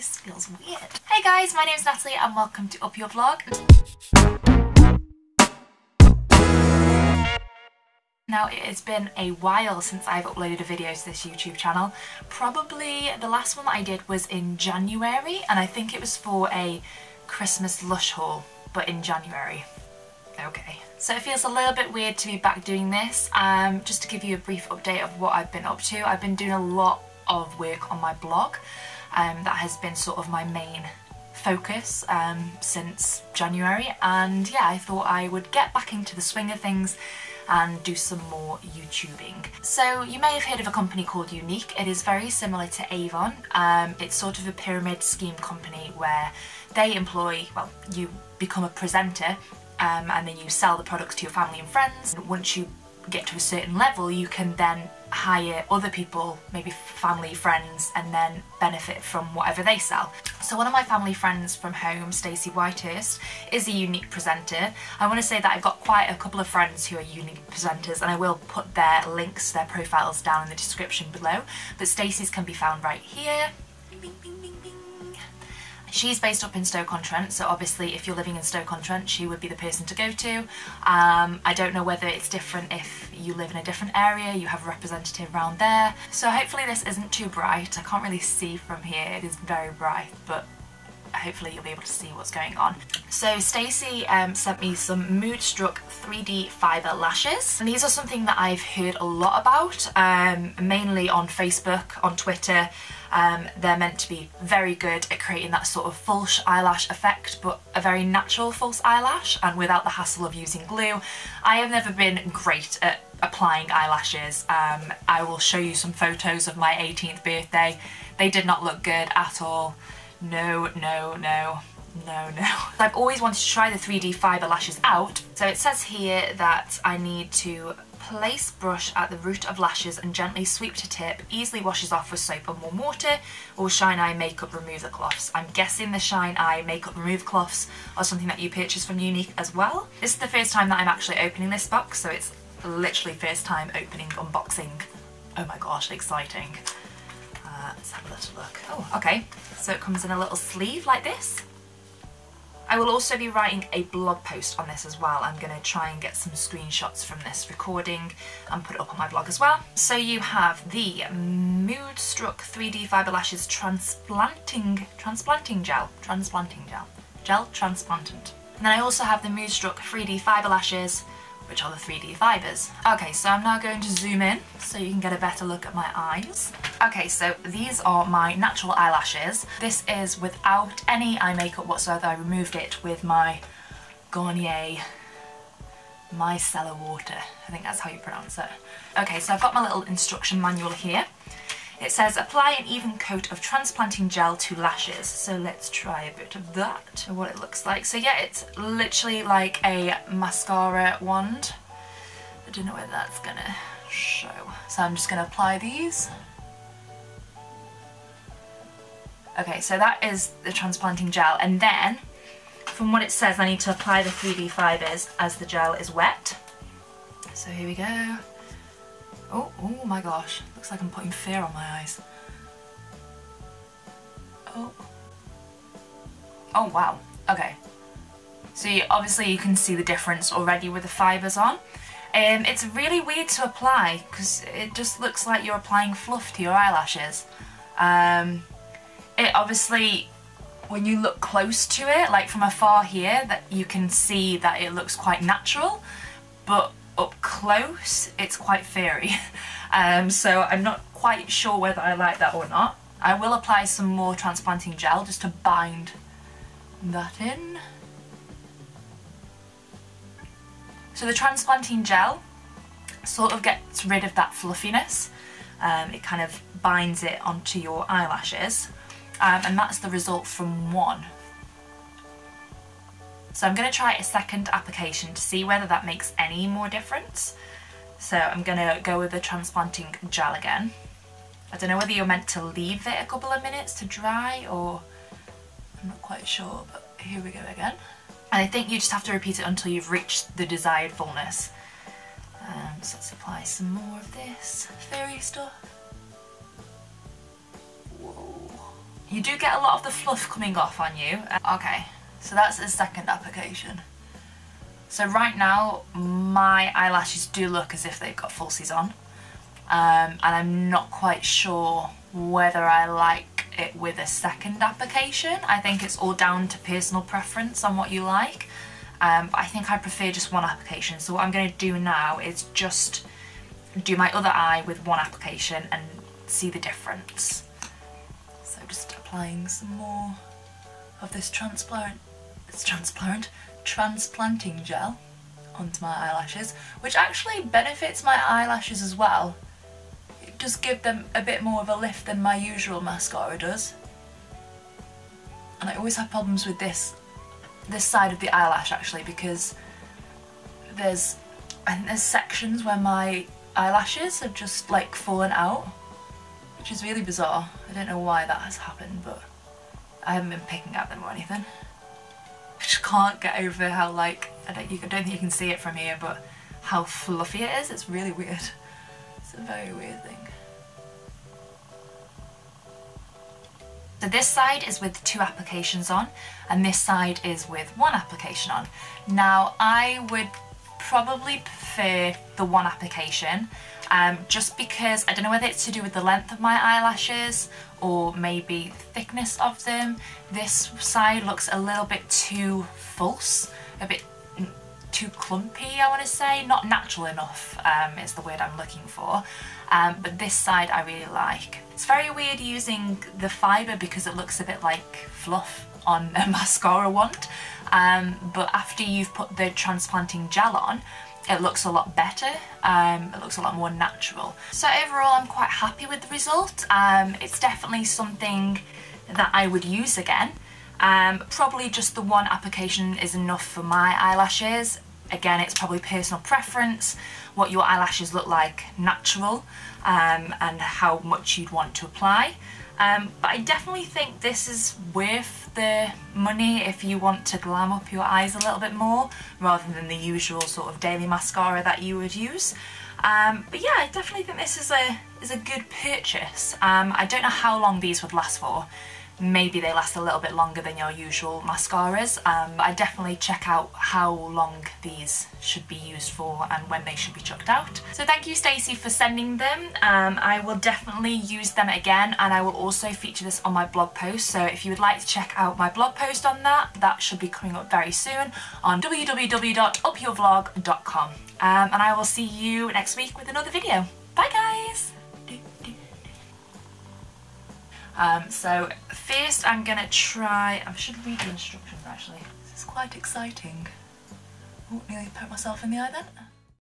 this feels weird. Hey guys, my name is Natalie and welcome to Up Your Vlog. Now it has been a while since I've uploaded a video to this YouTube channel. Probably the last one that I did was in January and I think it was for a Christmas Lush haul, but in January. Okay. So it feels a little bit weird to be back doing this. Um, just to give you a brief update of what I've been up to, I've been doing a lot of work on my blog. Um, that has been sort of my main focus um, since January and yeah I thought I would get back into the swing of things and do some more YouTubing. So you may have heard of a company called Younique. It is very similar to Avon. Um, it's sort of a pyramid scheme company where they employ, well, you become a presenter um, and then you sell the products to your family and friends. Once you get to a certain level, you can then hire other people, maybe family, friends, and then benefit from whatever they sell. So one of my family friends from home, Stacey Whitehurst, is a Younique presenter. I want to say that I've got quite a couple of friends who are Younique presenters and I will put their links, their profiles down in the description below. But Stacey's can be found right here. Bing, bing, bing, She's based up in Stoke-on-Trent, so obviously if you're living in Stoke-on-Trent, she would be the person to go to. Um, I don't know whether it's different if you live in a different area, you have a representative around there. So hopefully this isn't too bright. I can't really see from here, it is very bright, but hopefully you'll be able to see what's going on. So Stacey um, sent me some Moodstruck 3D fibre lashes and these are something that I've heard a lot about, um, mainly on Facebook, on Twitter, um, they're meant to be very good at creating that sort of false eyelash effect, but a very natural false eyelash and without the hassle of using glue. I have never been great at applying eyelashes. Um, I will show you some photos of my 18th birthday. They did not look good at all. No, no, no. No, no. I've always wanted to try the 3D fibre lashes out. So it says here that I need to Place brush at the root of lashes and gently sweep to tip, easily washes off with soap and warm water, or Shine Eye makeup remover cloths. I'm guessing the Shine Eye makeup remover cloths are something that you purchase from Younique as well. This is the first time that I'm actually opening this box, so it's literally first time opening, unboxing. Oh my gosh, exciting. Uh, let's have a little look. Oh, okay. So it comes in a little sleeve like this. I will also be writing a blog post on this as well. I'm going to try and get some screenshots from this recording and put it up on my blog as well. So you have the Moodstruck 3D Fibre Lashes Transplanting, Transplanting Gel, Transplanting Gel, Gel Transplantant. And then I also have the Moodstruck 3D Fibre Lashes which are the 3D fibres. Okay, so I'm now going to zoom in so you can get a better look at my eyes. Okay, so these are my natural eyelashes. This is without any eye makeup whatsoever. I removed it with my Garnier Micellar Water. I think that's how you pronounce it. Okay, so I've got my little instruction manual here. It says apply an even coat of transplanting gel to lashes. So let's try a bit of that, what it looks like. So yeah, it's literally like a mascara wand. I don't know whether that's gonna show. So I'm just gonna apply these. Okay, so that is the transplanting gel. And then, from what it says, I need to apply the 3D fibres as the gel is wet. So here we go. Oh, oh my gosh. Looks like I'm putting fear on my eyes. Oh. Oh wow. Okay. So you, obviously you can see the difference already with the fibres on. Um, it's really weird to apply because it just looks like you're applying fluff to your eyelashes. Um, it obviously, when you look close to it, like from afar here, that you can see that it looks quite natural, but up close, it's quite fairy. um, so I'm not quite sure whether I like that or not. I will apply some more transplanting gel just to bind that in. So the transplanting gel sort of gets rid of that fluffiness. Um, it kind of binds it onto your eyelashes. Um, and that's the result from one. So I'm going to try a second application to see whether that makes any more difference. So I'm going to go with the transplanting gel again. I don't know whether you're meant to leave it a couple of minutes to dry or I'm not quite sure, but here we go again. And I think you just have to repeat it until you've reached the desired fullness. Um, so let's apply some more of this fairy stuff. You do get a lot of the fluff coming off on you. Okay, so that's the second application. So right now, my eyelashes do look as if they've got falsies on. Um, and I'm not quite sure whether I like it with a second application. I think it's all down to personal preference on what you like. Um, I think I prefer just one application. So what I'm going to do now is just do my other eye with one application and see the difference. Applying some more of this transparent, it's transparent, transplanting gel onto my eyelashes, which actually benefits my eyelashes as well. It does give them a bit more of a lift than my usual mascara does. And I always have problems with this, this side of the eyelash actually because there's, and there's sections where my eyelashes have just like fallen out, which is really bizarre. I don't know why that has happened, but I haven't been picking at them or anything. I just can't get over how like, I don't, you, I don't think you can see it from here, but how fluffy it is. It's really weird. It's a very weird thing. So this side is with two applications on and this side is with one application on. Now I would probably prefer the one application um, just because I don't know whether it's to do with the length of my eyelashes or maybe the thickness of them. This side looks a little bit too false, a bit too clumpy I want to say, not natural enough um, is the word I'm looking for. Um, but this side I really like. It's very weird using the fibre because it looks a bit like fluff on a mascara wand um, but after you've put the transplanting gel on it looks a lot better, um, it looks a lot more natural. So overall I'm quite happy with the result. Um, it's definitely something that I would use again. Um, probably just the one application is enough for my eyelashes. Again, it's probably personal preference, what your eyelashes look like natural um, and how much you'd want to apply. Um, but I definitely think this is worth the money if you want to glam up your eyes a little bit more rather than the usual sort of daily mascara that you would use. Um, but yeah, I definitely think this is a is a good purchase. Um, I don't know how long these would last for maybe they last a little bit longer than your usual mascaras. Um, I definitely check out how long these should be used for and when they should be chucked out. So thank you Stacey for sending them. Um, I will definitely use them again and I will also feature this on my blog post. So if you would like to check out my blog post on that, that should be coming up very soon on www.upyourvlog.com. Um, and I will see you next week with another video. Um, so first I'm going to try, I should read the instructions actually, this is quite exciting. Oh, nearly poked myself in the eye then.